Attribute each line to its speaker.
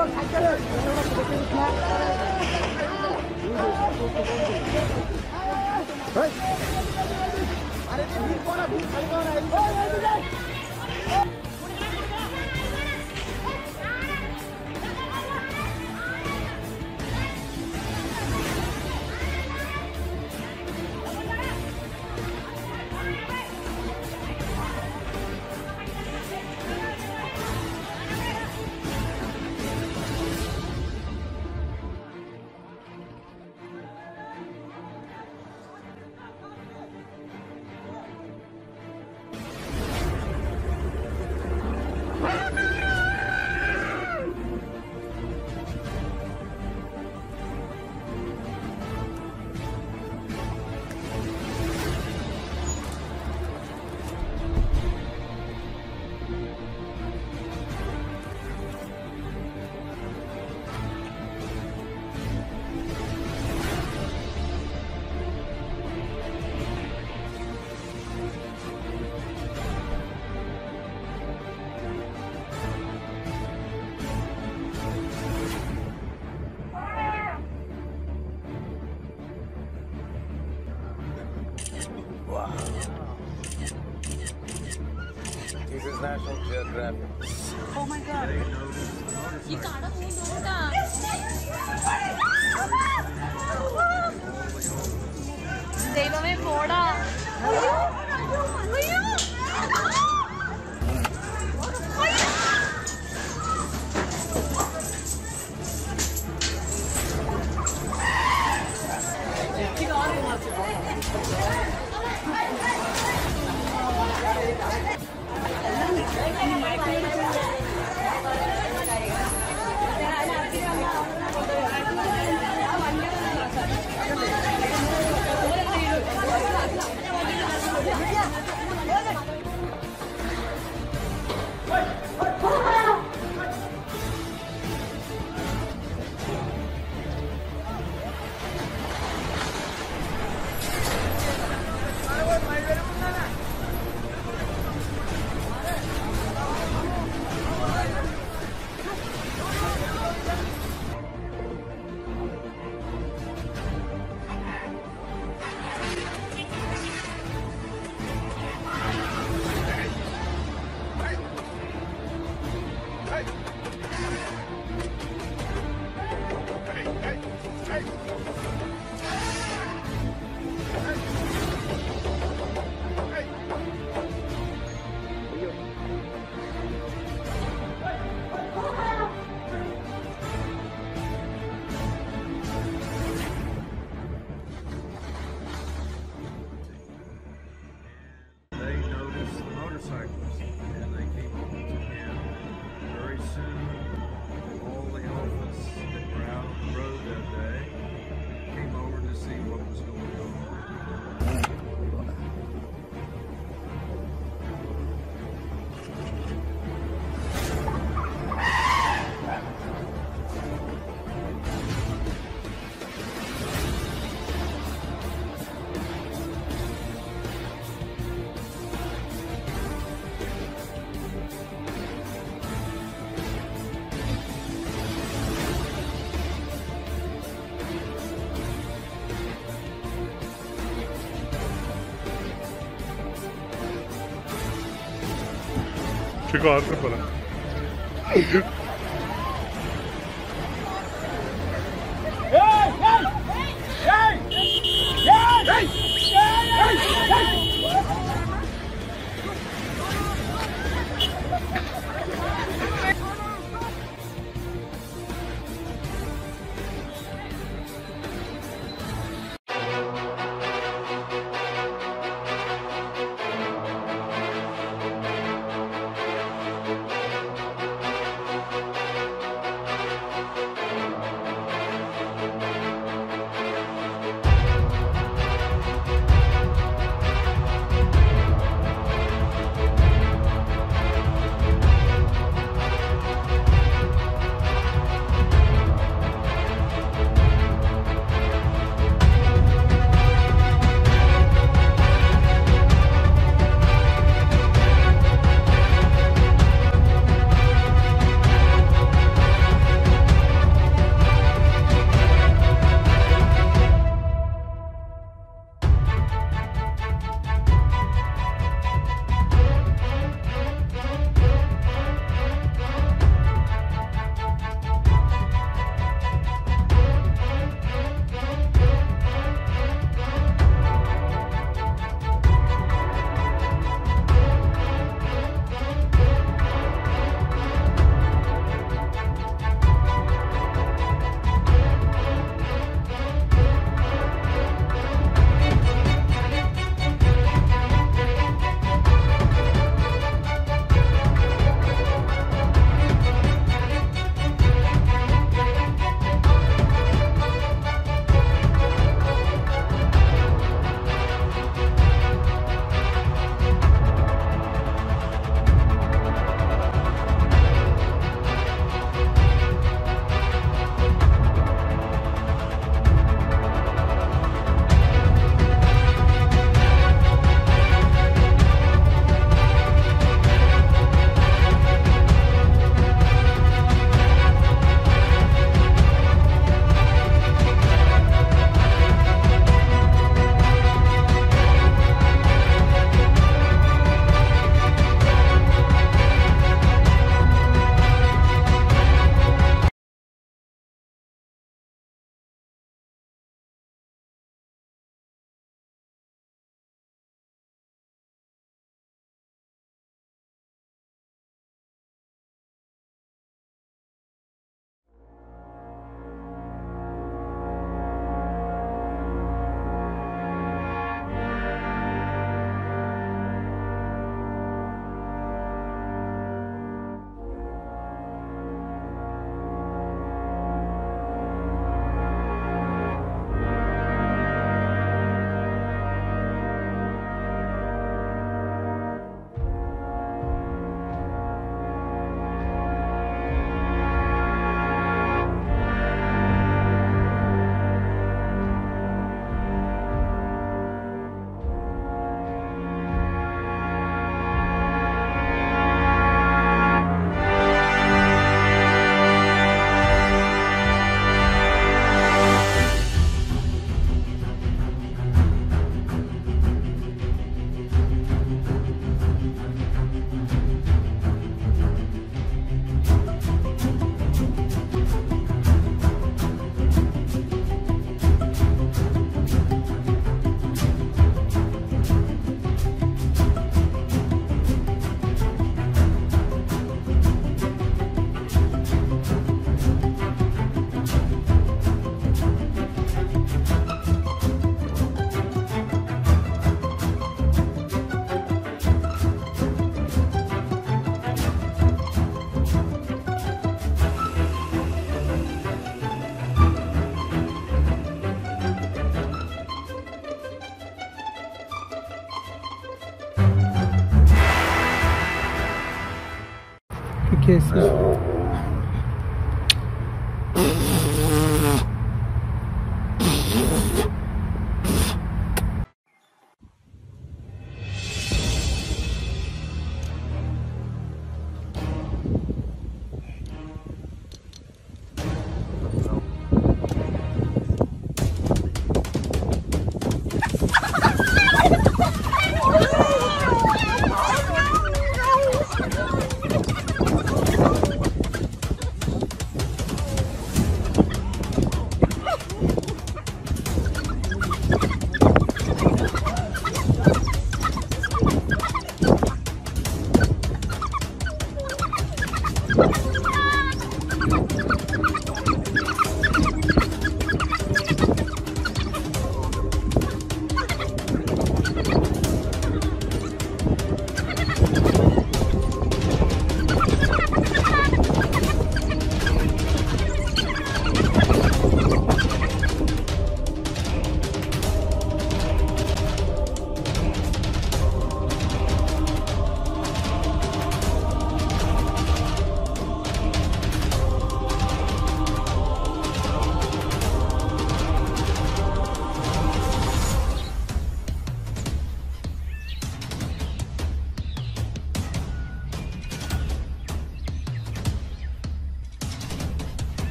Speaker 1: আরে ভিড় করা ভিড় খালি করা 我一会打 motorcycles and they came over to him very soon Ficou ótimo, né? esqueça. É, Ha ha ha!